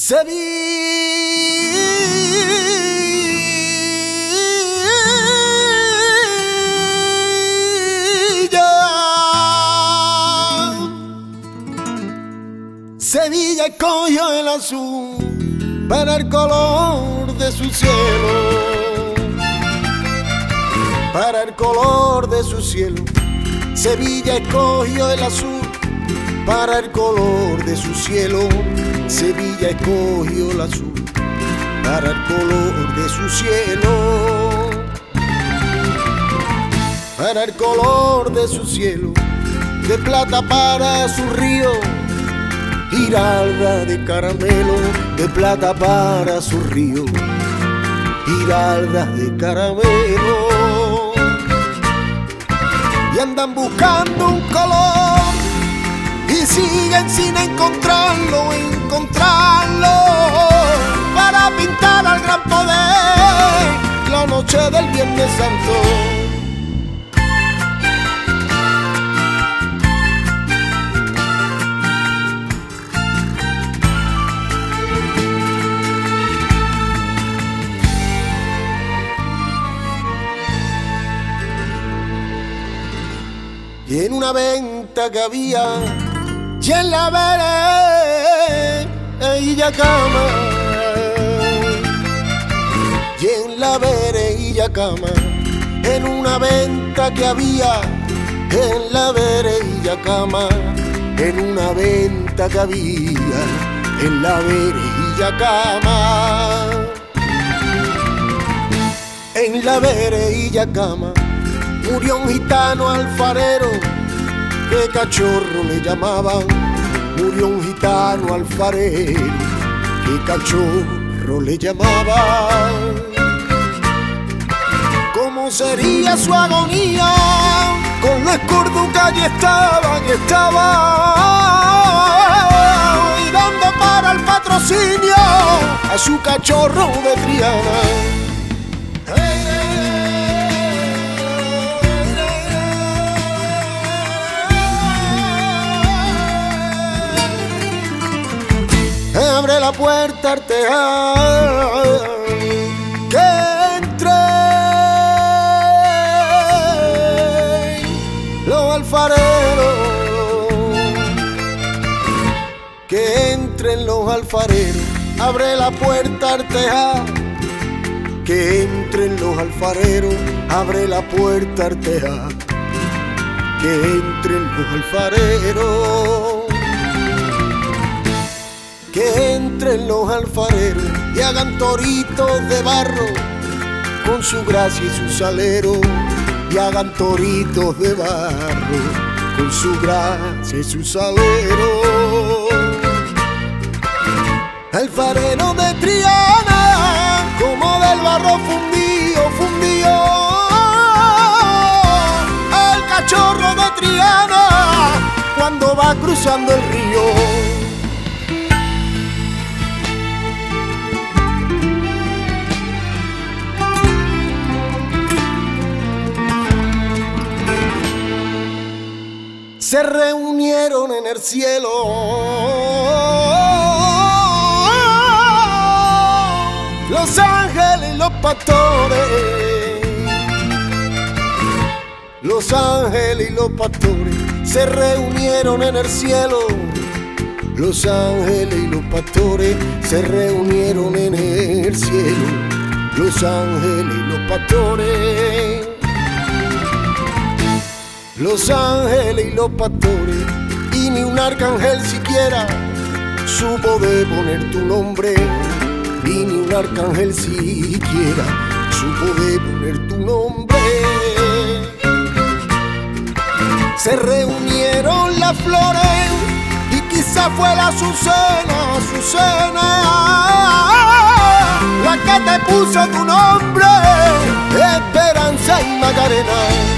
Sevilla. Sevilla escogió el azul para el color de su cielo. Para el color de su cielo. Sevilla escogió el azul para el color de su cielo. Sevilla escogió el azul para el color de su cielo. Para el color de su cielo, de plata para su río, giralda de caramelo, de plata para su río, giralda de caramelo. Y andan buscando un color sin encontrarlo, encontrarlo para pintar al gran poder la noche del Viernes Santo. Y en una venta que había y en la verella cama. Y en la verella cama. En una venta que había en la verella cama. En una venta que había en la verella cama. En la verella cama. Murió un gitano alfarero que cachorro le llamaban, murió un gitano alfarero, que cachorro le llamaban. ¿Cómo sería su agonía? Con la escorduca y estaban, estaban, y dando para el patrocinio a su cachorro de Triana. La puerta arteal que entre los alfareros que entren los alfareros abre la puerta arteal que entren los alfareros abre la puerta arteal que entren los alfareros que entren los alfareros y hagan toritos de barro con su gracia y su salero y hagan toritos de barro con su gracia y su salero. Alfarero de Triana, como del barro fundido, fundido. El cachorro de Triana, cuando va cruzando el río. Se reunieron en el cielo. Los ángeles y los pastores, los ángeles y los pastores se reunieron en el cielo. Los ángeles y los pastores se reunieron en el cielo. Los ángeles y los pastores los ángeles y los pastores, y ni un arcángel siquiera supo de poner tu nombre, y ni un arcángel siquiera supo de poner tu nombre. Se reunieron las flores y quizá fue la Azucena, Azucena, la que te puso tu nombre, Esperanza y Macarena.